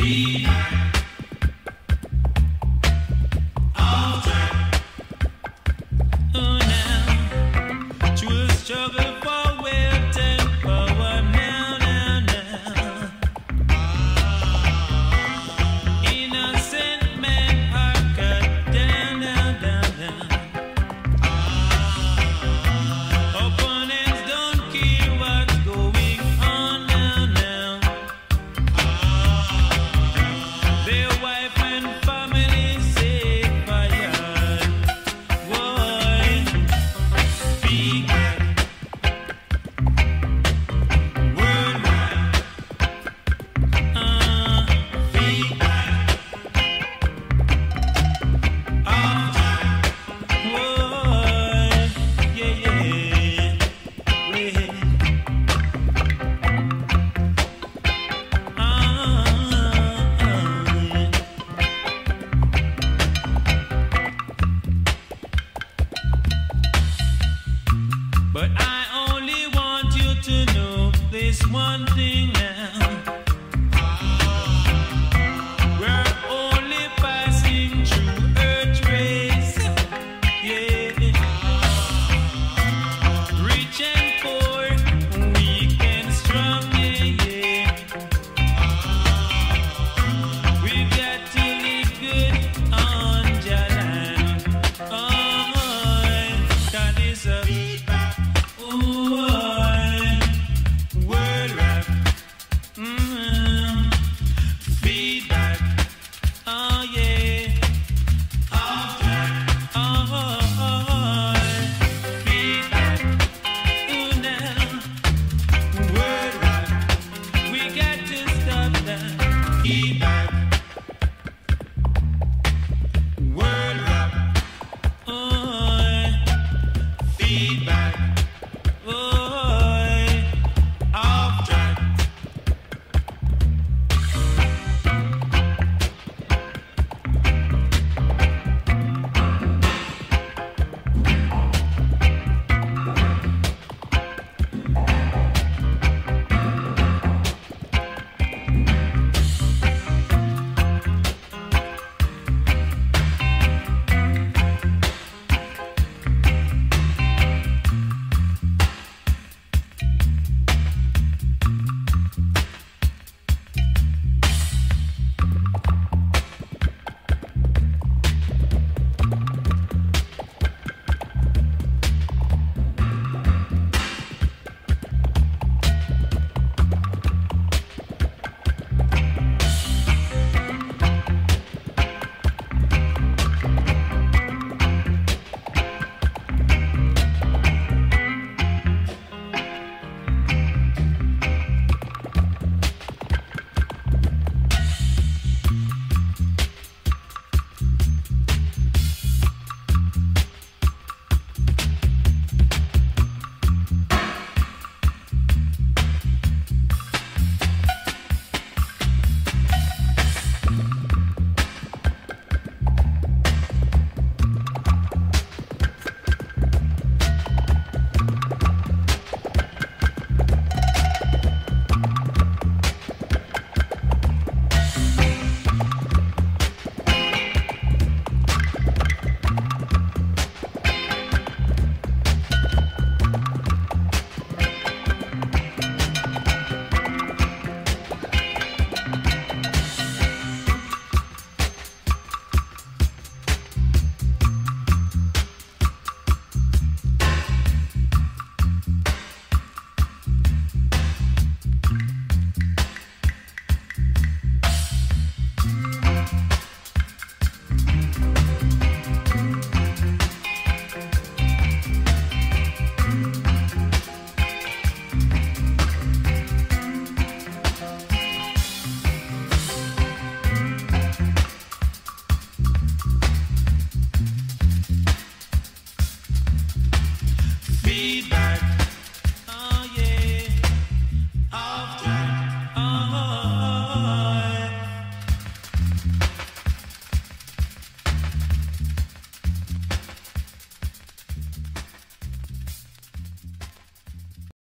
Be. But I only want you to know this one thing now.